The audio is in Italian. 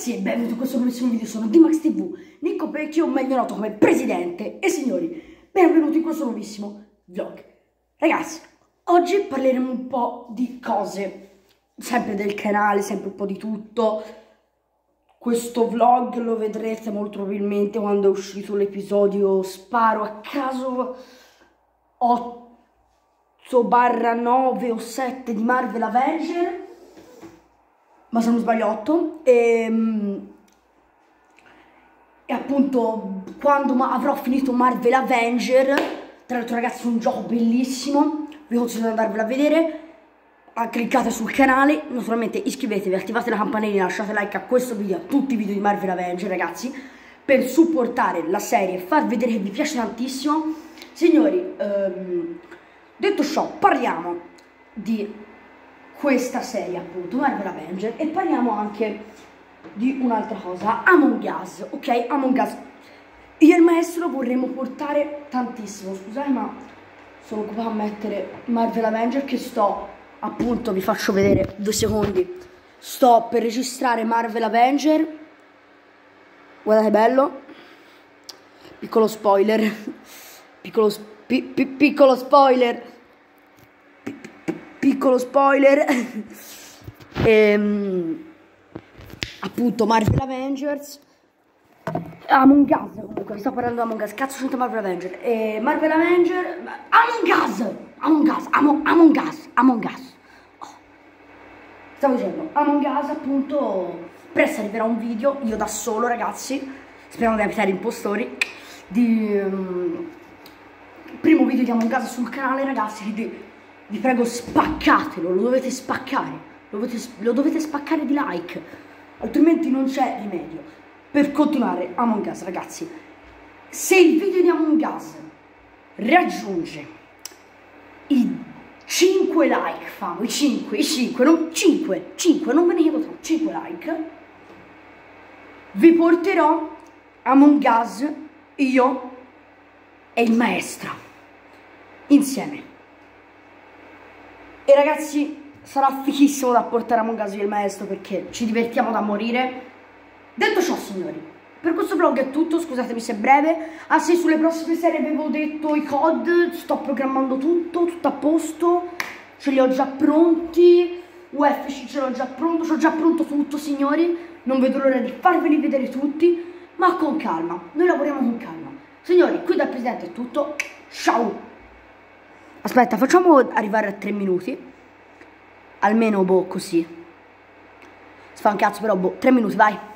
ragazzi e benvenuti in questo nuovissimo video, sono Dimax TV, Nico Vecchio, meglio noto come presidente e signori, benvenuti in questo nuovissimo vlog. Ragazzi, oggi parleremo un po' di cose, sempre del canale, sempre un po' di tutto. Questo vlog lo vedrete molto probabilmente quando è uscito l'episodio Sparo a caso 8 barra 9 o 7 di Marvel Avenger ma se non sbaglio 8 e, ehm, e appunto quando avrò finito Marvel Avenger tra l'altro ragazzi è un gioco bellissimo. Vi consiglio di andarvelo a vedere. Cliccate sul canale. Naturalmente iscrivetevi attivate la campanellina lasciate like a questo video a tutti i video di Marvel Avenger ragazzi per supportare la serie e far vedere che vi piace tantissimo. Signori ehm, detto ciò parliamo di questa serie appunto, Marvel Avenger e parliamo anche di un'altra cosa, Among Us, ok? Among Us. Io e il maestro vorremmo portare tantissimo, scusate ma sono occupato a mettere Marvel Avenger che sto, appunto vi faccio vedere due secondi, sto per registrare Marvel Avenger, guardate bello, piccolo spoiler, piccolo, pi, pi, piccolo spoiler, piccolo spoiler. Ehm, appunto Marvel Avengers. Among Us comunque sto parlando di Among Us. Cazzo c'entra Marvel Avengers. E Marvel Avengers Among Us Among Us Among, Among Us Among Us oh. stavo dicendo Among Us appunto presto arriverà un video io da solo ragazzi speriamo di evitare impostori di um, primo video di Among Us sul canale ragazzi di vi prego spaccatelo, lo dovete spaccare, lo dovete, lo dovete spaccare di like, altrimenti non c'è rimedio. Per continuare Among Us ragazzi, se il video di Among Us raggiunge i 5 like, famo, i 5, i 5, non 5, 5, non ve ne chiedo troppo, 5 like, vi porterò Among Us, io e il maestro, insieme. E ragazzi, sarà fichissimo da portare a Mongasio il maestro perché ci divertiamo da morire. Detto ciò, signori, per questo vlog è tutto, scusatemi se è breve. Ah sì, sulle prossime serie avevo detto i COD, sto programmando tutto, tutto a posto. Ce li ho già pronti, UFC ce l'ho già pronto, ho già pronto tutto, signori. Non vedo l'ora di farveli vedere tutti, ma con calma, noi lavoriamo con calma. Signori, qui dal Presidente è tutto, ciao! Aspetta, facciamo arrivare a 3 minuti. Almeno, boh, così. Si fa un cazzo, però, boh, 3 minuti, vai.